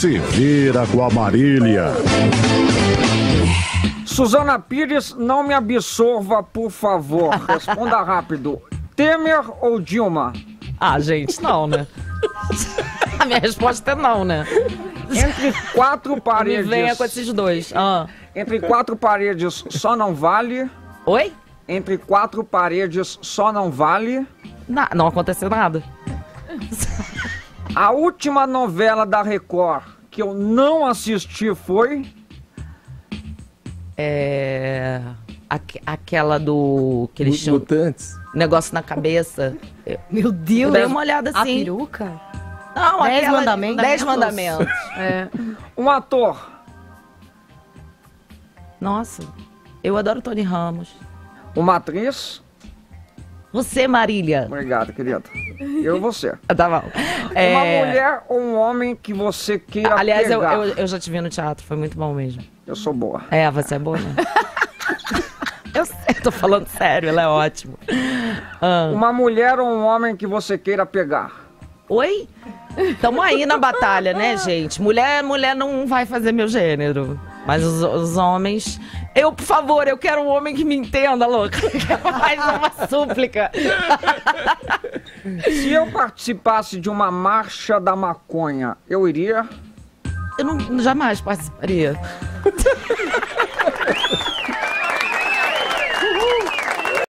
Se vira com a Marília. Suzana Pires, não me absorva, por favor. Responda rápido. Temer ou Dilma? Ah, gente, não, né? A minha resposta é não, né? Entre quatro Me paredes. venha com esses dois. Ah. Entre quatro paredes só não vale. Oi? Entre quatro paredes só não vale. Na- não aconteceu nada. A última novela da Record que eu não assisti foi. É. aque- aquela do. que eles tinham Mutantes. negócio na cabeça. Eu Meu Deus. dei uma olhada A assim. peruca? Não, Dez aquela- mandamentos. Dez mandamentos. É. Um ator. Nossa, eu adoro Tony Ramos. Uma atriz. Você, Marília. Obrigado, querido. Eu e você. Tá bom. Uma É, mulher ou um homem que você queira Aliás, eu, pegar. eu, eu já te vi no teatro, foi muito bom mesmo. Eu sou boa. É, você é boa, né? eu sei, eu tô falando sério, ela é ótima. Ah. Uma mulher ou um homem que você queira pegar. Oi? Tamo aí na batalha, né, gente? Mulher, mulher não vai fazer meu gênero. Mas os, os homens. Eu, por favor, eu quero um homem que me entenda, louca. Mais uma súplica. Se eu participasse de uma marcha da maconha, eu iria. Eu não, jamais participaria.